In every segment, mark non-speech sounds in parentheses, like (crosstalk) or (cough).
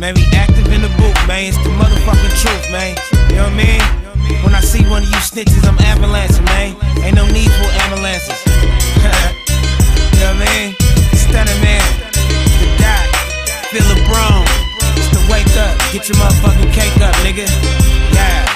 Man, we active in the booth, man. It's the motherfucking truth, man. You know what I mean? When I see one of you snitches, I'm ambulancing, man. Ain't no need for ambulances. (laughs) you know what I mean? Stunnaman. The dot. Philla Brougham. It's the wake up. Get your motherfucking cake up, nigga. Yeah.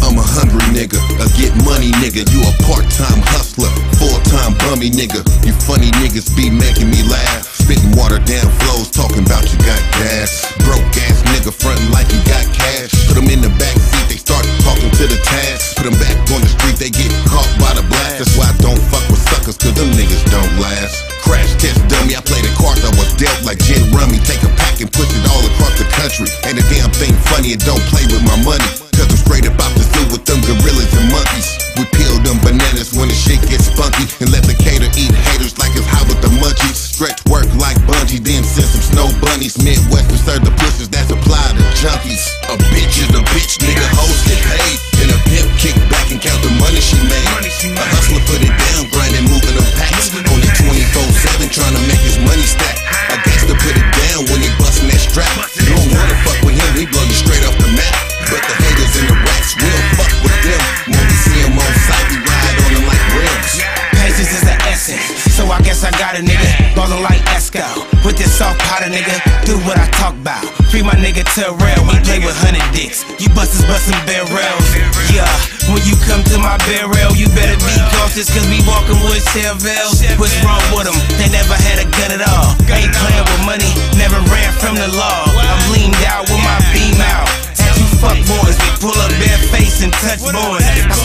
I'm a hungry nigga, a get money nigga. You a part-time hustler, full-time bummy nigga. You funny niggas be making me laugh. Spitting water down flows, talking about you got gas. Broke ass nigga frontin' like you got cash. Put them in the back seat, they start talking to the task. Put them back on the street, they get caught by the blast. That's why I don't fuck with suckers, cause them niggas don't last. Crash test dummy, I play the cards I was dealt like gin rummy. Take a pack and push it all across the country. Ain't a damn thing funny and don't play with my money. Cause I'm straight up out the zoo with them gorillas and monkeys. We peel them bananas when the shit gets funky. And let the cater eat haters like it's hot with the munchies. Stretch then send some snow bunnies. Midwest, we serve the pussies got a nigga ballin' like Esco. With this soft powder, nigga, do what I talk about. Free my nigga Terrell, we play with hundred dicks. You busters bustin' barrels. Yeah, when you come to my barrel, you better be cautious, cause we walkin' with Chevelles. What's wrong with them? They never had a gun at all. Ain't playin' with money, never ran from the law. I'm leaned out with my beam out. As you fuck boys, pull up bare face and touch boys. I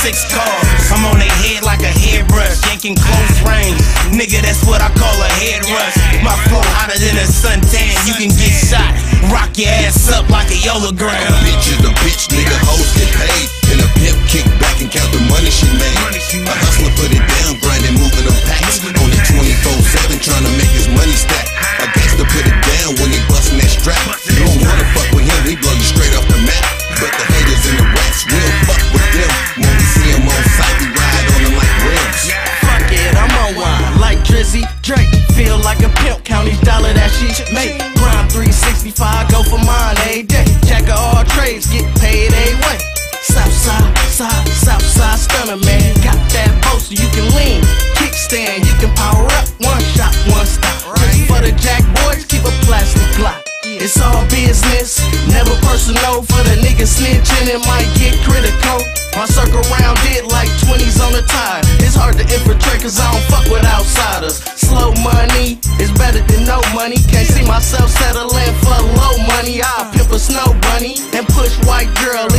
six cars. I'm on their head like a hairbrush, yanking close range. Nigga, that's what I call a head rush. My flow hotter than a suntan, you can get shot. Rock your ass up like a hologram. A bitch is a bitch, nigga, hoes get paid. Make. Grind 365, go for mine every day. Jack of all trades, get paid a way. South side, side, south side stunner, man. Got that poster, you can lean. Kickstand, you can power up. One shot, one stop. Just for the jack boys, keep a plastic Glock. It's all business, never personal. For the niggas snitching, it might get critical. My circle round it like 20s on the tide. It's hard to infiltrate cause I don't fuck with outsiders. Slow money myself settling for low money. I'll pimp a snow bunny and push white girl